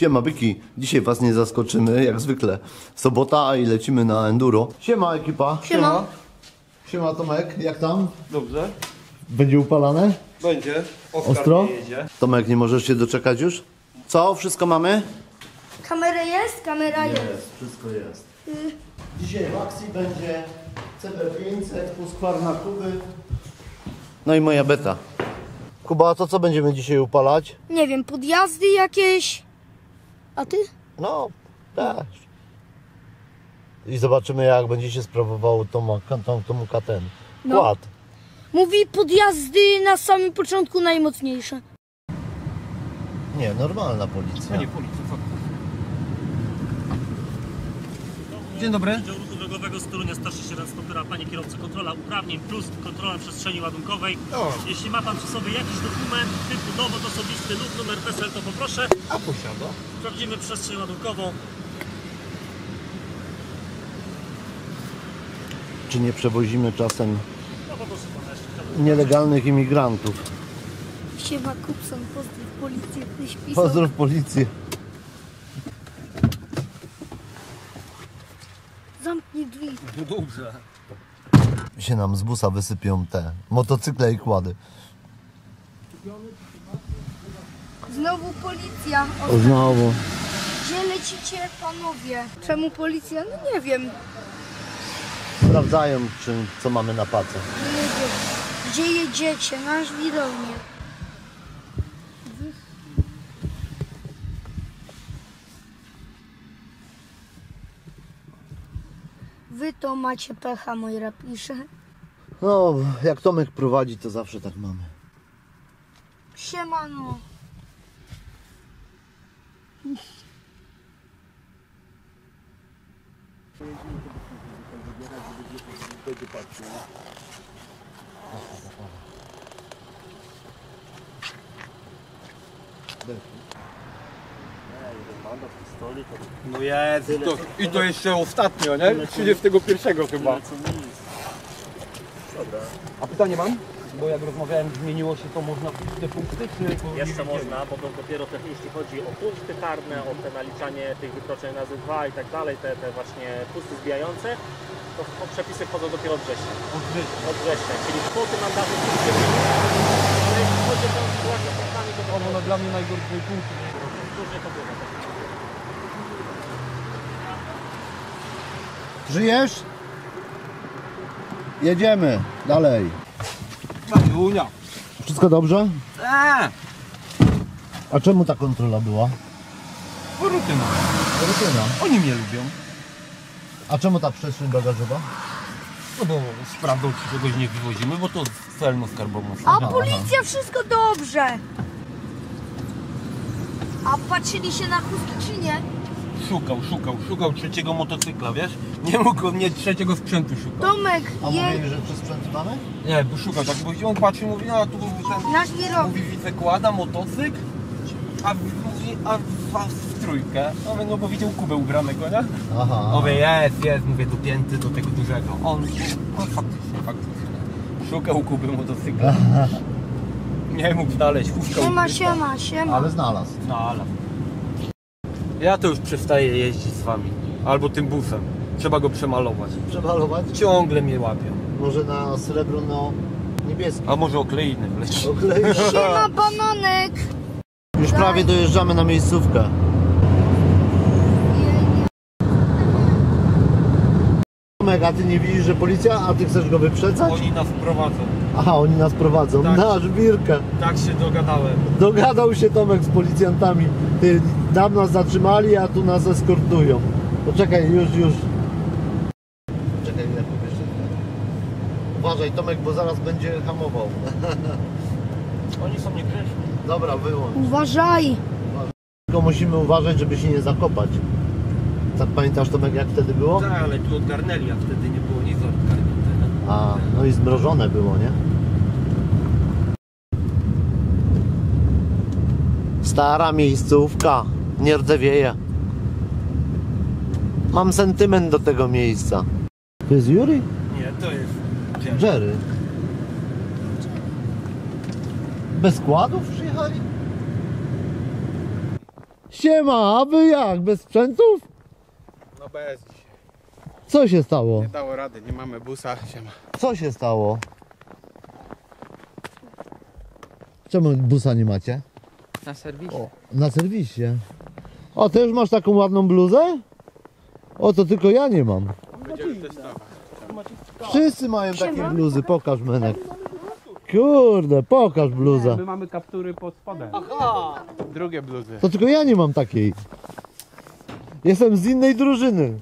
Siema byki, dzisiaj was nie zaskoczymy, jak zwykle. Sobota i lecimy na enduro. Siema ekipa. Siema. Siema Tomek, jak tam? Dobrze. Będzie upalane? Będzie. Oskar Ostro? nie jedzie. Tomek, nie możesz się doczekać już? Co? Wszystko mamy? Kamera jest? Kamera jest. wszystko jest. Dzisiaj w akcji będzie CB500, Husqvarna Kuby. No i moja beta. Kuba, a to co będziemy dzisiaj upalać? Nie wiem, podjazdy jakieś. A ty? No, też. I zobaczymy jak będzie się sprawował tą, tą, tą ten No. kład. Mówi podjazdy na samym początku najmocniejsze. Nie, normalna policja. Nie, policja. Dzień dobry. Wydział Ruchu Drogowego z Torunia, starszy sierżant stopera, panie kierowco, kontrola uprawnień plus kontrola przestrzeni ładunkowej. O. Jeśli ma pan przy sobie jakiś dokument typu dowód osobisty lub numer PESEL, to poproszę. A posiada? Sprawdzimy przestrzeń ładunkową. Czy nie przewozimy czasem No poproszę pana jeszcze. nielegalnych imigrantów? Siema Kupson, pozdrów policję, ktoś pisał. Pozdrów policję. Drzwi. No dobrze. Się nam z busa wysypią te motocykle i kłady. Znowu policja. O, znowu. Gdzie lecicie panowie? Czemu policja? No nie wiem. Sprawdzają, czy, co mamy na pace. Nie wiem. Gdzie jedziecie? Nasz widownię. Wy- Macie pecha, mój rapisze. No, jak Tomek prowadzi, to zawsze tak mamy. Siemano. No jest. I to, I to jeszcze ostatnio, nie? 31 chyba. A pytanie mam? Bo jak rozmawiałem, zmieniło się to, można te punkty, czy... Jeszcze można, bo to dopiero te, jeśli chodzi o punkty karne, o te naliczanie tych wykroczeń razy dwa i tak dalej, te, te właśnie pusty zbijające, to to przepisy wchodzą dopiero od września. Od września. Od września, czyli kwoty mandatu punkty ale jeśli chodzi o tę sytuację z punktami, to O, no dla mnie najgorszy punkt. różnie to bywa. Żyjesz? Jedziemy dalej. Unia. Wszystko dobrze? Eee! A czemu ta kontrola była? Rutyna. Rutyna. Oni mnie lubią. A czemu ta przestrzeń bagażowa? No bo sprawdzą, czy czegoś nie wywozimy, bo to celno skarbową. A policja wszystko dobrze. A patrzyli się na chustki czy nie? Szukał, szukał, szukał trzeciego motocykla, wiesz? Nie mógł on mieć trzeciego sprzętu szukał. Tomek, A je... mówili, że przez sprzęt mamy? Nie, bo szukał tak, bo on patrzy, mówi, no a tu ten... nasz. Mówi, widzę kłada, motocykl, a mówi, a was w trójkę. No, mówię, no bo widział Kubę ubranego, nie? Aha. Mówię, jest, jest, mówię, dopięty do tego dużego. On, no faktycznie, faktycznie. Szukał Kuby motocykla. Nie mógł znaleźć, fuskał. Siema, siema, siema. Ale znalazł. No ale. Ja to już przestaję jeździć z wami. Albo tym busem. Trzeba go przemalować. Przemalować? Ciągle mnie łapią. Może na srebrno niebieski. A może okleiny wleci. Siema, bananek. Już prawie dojeżdżamy na miejscówkę. Tomek, a ty nie widzisz, że policja, a ty chcesz go wyprzedzać? Oni nas prowadzą. Aha, oni nas prowadzą. Tak. Na żwirkę. Tak się dogadałem. Dogadał się Tomek z policjantami. Ty, tam nas zatrzymali, a tu nas eskortują. Poczekaj, już, już. Czekaj, ile powiesz. Uważaj Tomek, bo zaraz będzie hamował. Oni są niegrzeczni. Dobra, wyłącz. Uważaj. Tylko musimy uważać, żeby się nie zakopać. Tak pamiętasz Tomek, jak wtedy było? Tak, ale tu odgarnęli, a wtedy nie było nic odgarnięte. A, no i zmrożone było, nie? Stara miejscówka, nie rdzewieje. Mam sentyment do tego miejsca. To jest Yuri? Nie, to jest... Jerry. Bez składów przyjechali? Siema, a wy jak? Bez sprzętów? Bez dzisiaj. Co się stało? Nie dało rady, nie mamy busa, siema. Co się stało? Czemu busa nie macie? Na serwisie. Na serwisie. O, ty już masz taką ładną bluzę? O, to tylko ja nie mam. Będziemy testować. Wszyscy mają takie bluzy, pokaż Menek. Kurde, pokaż bluzę. My mamy kaptury pod spodem. Drugie bluzy. To tylko ja nie mam takiej. Jestem z innej drużyny.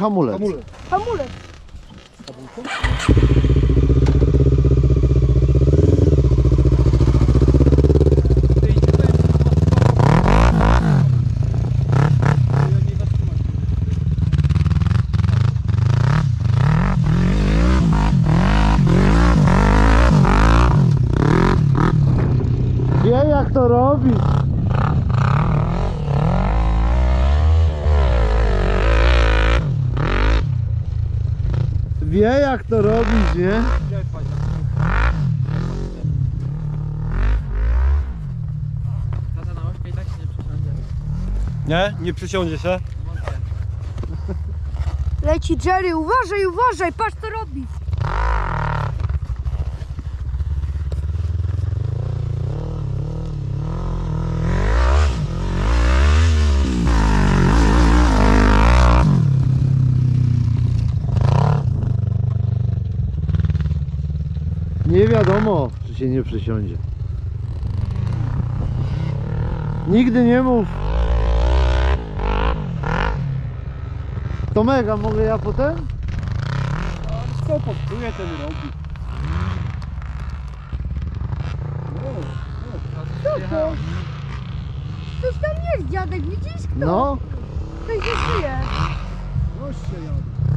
Y, hamulec. Hamulec. Wie jak to robić. Wie jak to robić, nie? Tata na ośkę i tak się nie przesiądzie. Nie? Nie przysiądzie się? Leci Jerry, uważaj, uważaj, patrz co robi. Nie wiadomo, czy się nie przysiądzie. Nigdy nie mów. To mega, mogę ja potem? Co popsuje, ten robi. Ktoś tam jest, dziadek, widzisz kto? No, Ktoś nie żyje.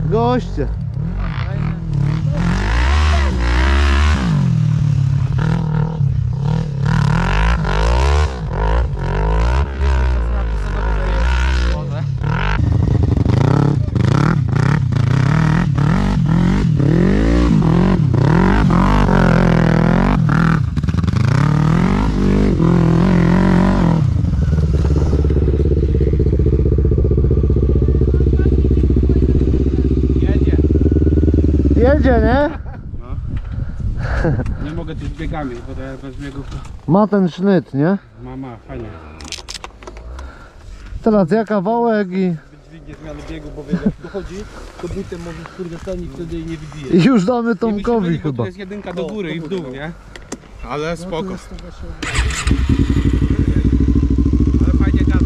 goście. Jedzie. Jedzie, nie? Nie mogę tu z biegami, bo to ja bez biegów to Ma ten sznyt, nie? mama, fajnie. Teraz ja kawałek i Dźwignie zmiany biegu, bo wiesz, jak dochodzi, to butem możesz kurde ten i wtedy jej nie wybije. i już damy Tomkowi wyciągnęli, bo chyba. Tu jest jedynka do góry i w dół, nie? Ale spoko. Ale fajnie gada.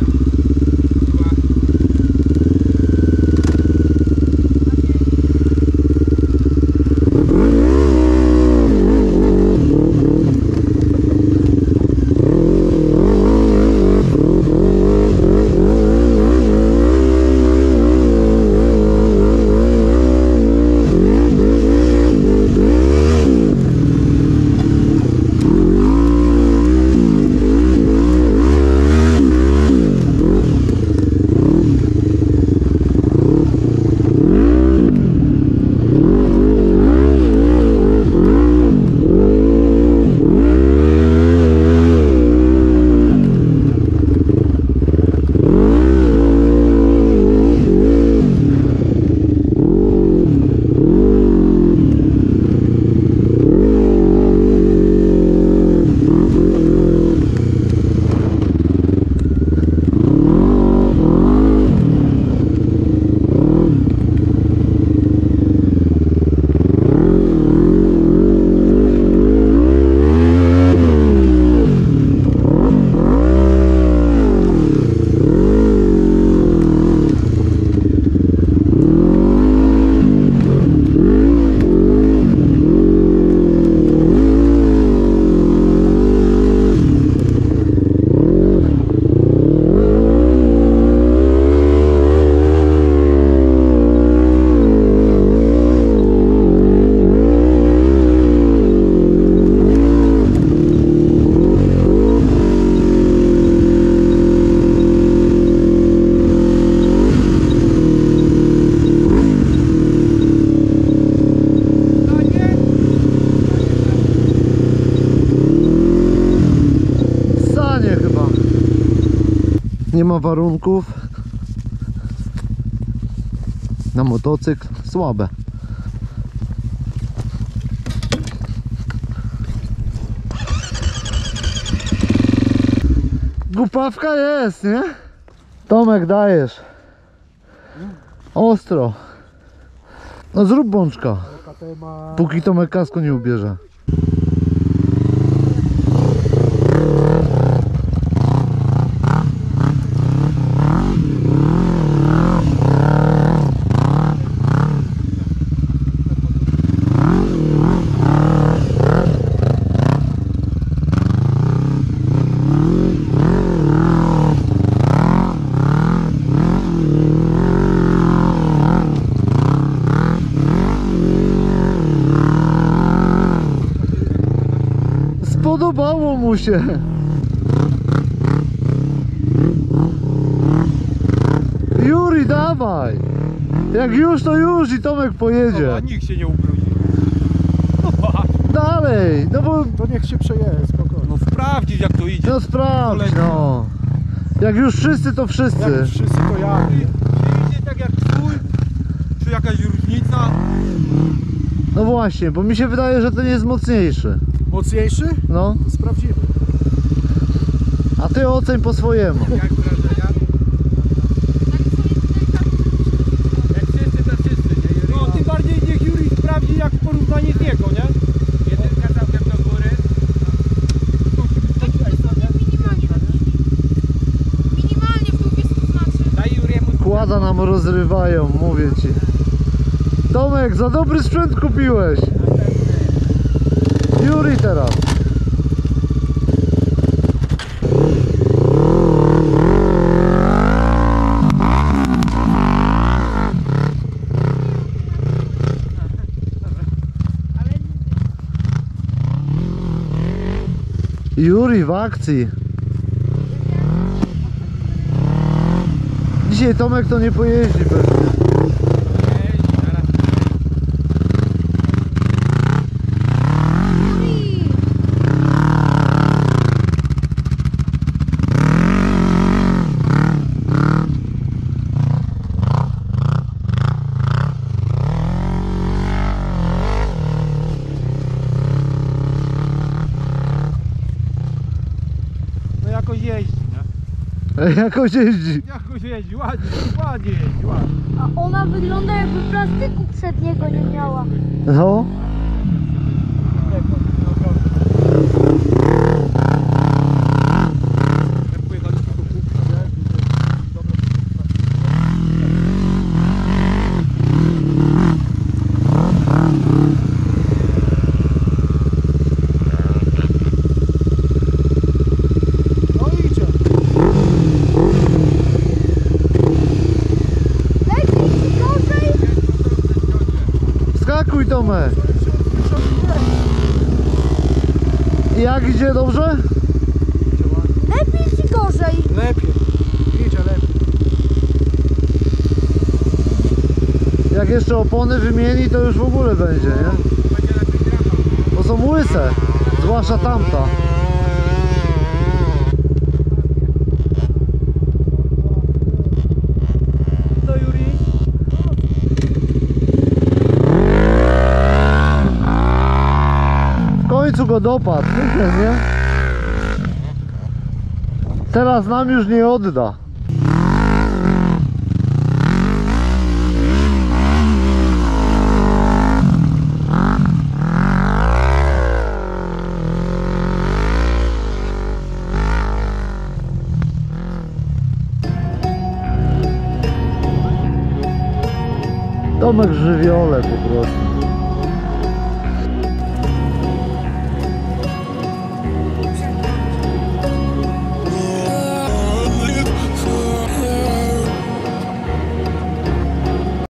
Nie ma warunków na motocykl, słabe. Głupawka jest, nie? Tomek dajesz. Ostro. No zrób bączka. Póki Tomek kasku nie ubierze. Spodobało mu się. Juri, dawaj. Jak już, to już i Tomek pojedzie. A nikt się nie ubrudzi. Dalej, no bo To niech się przejedzie, spokojnie. No sprawdzić jak to idzie. no sprawdź, no. Jak już wszyscy, to Jak wszyscy. już wszyscy to ja. Czy idzie tak jak twój? Czy jakaś różnica? No właśnie, bo mi się wydaje, że ten jest mocniejszy. Mocniejszy? No, Sprawdzimy. a ty oceń po swojemu. Jak wrażenia? Jak wszyscy to wszyscy, nie? No tym bardziej niech Juri sprawdzi jak porównanie z jego, nie? Jedynka całkiem do góry. Minimalnie Minimalnie w dół jest to znaczy. Daj Juriemu Kłada nam rozrywają, mówię ci. Tomek, za dobry sprzęt kupiłeś. Teraz. Juri w akcji. Dzisiaj Tomek to nie pojeździ pewnie. No jakoś jeździ, nie? Jakoś jeździ. Jakoś jeździ, ładnie, ładnie jeździ, ładnie. A ona wygląda jakby plastyku przedniego nie miała. No. Jak pojechaliśmy do Kupca, nie? No idzie. Lepiej czy gorzej? Skakuj Tomek. Jak idzie dobrze? Lepiej czy gorzej? Lepiej. Idzie lepiej. Jak jeszcze opony wymieni to już w ogóle będzie, nie? Bo są łyse. Zwłaszcza tamta. Co Juri? W końcu go dopadł, nie? Teraz nam już nie odda. Tomek żywiole po prostu.